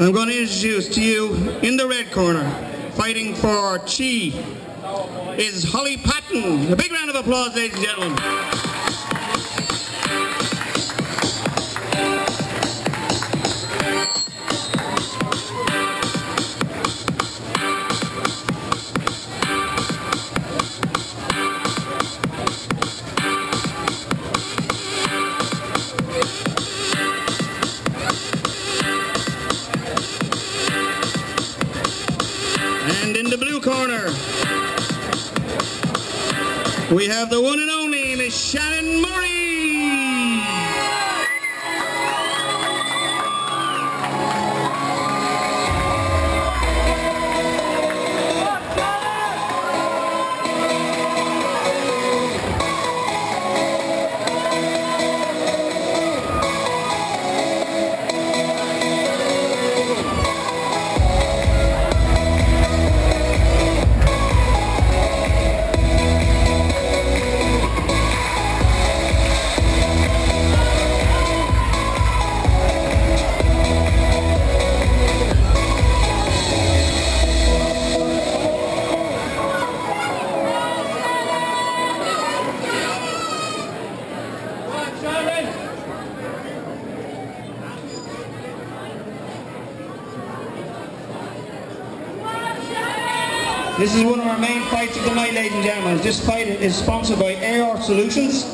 I'm going to introduce to you in the red corner, fighting for Chi, is Holly Patton. A big round of applause, ladies and gentlemen. Corner, we have the one and only Miss Shannon Murray. This is one of our main fights of the night, ladies and gentlemen. This fight is sponsored by AR Solutions.